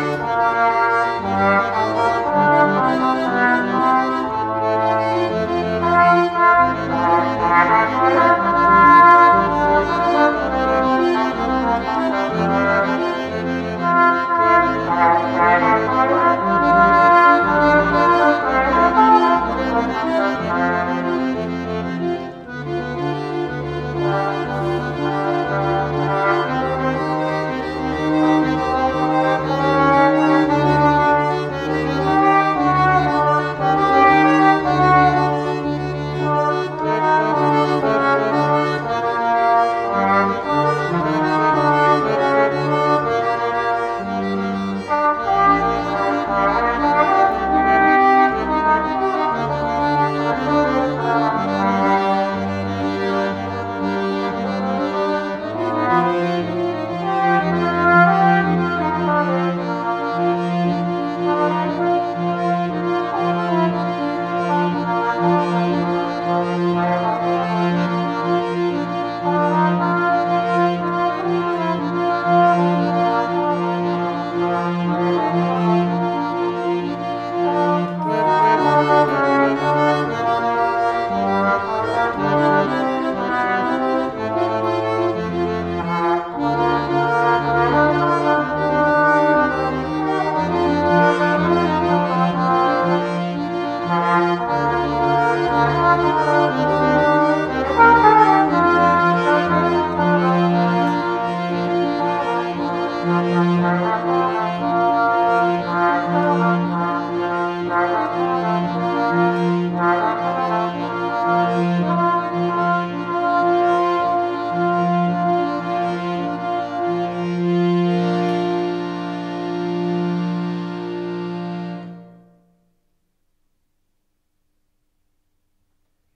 Bye.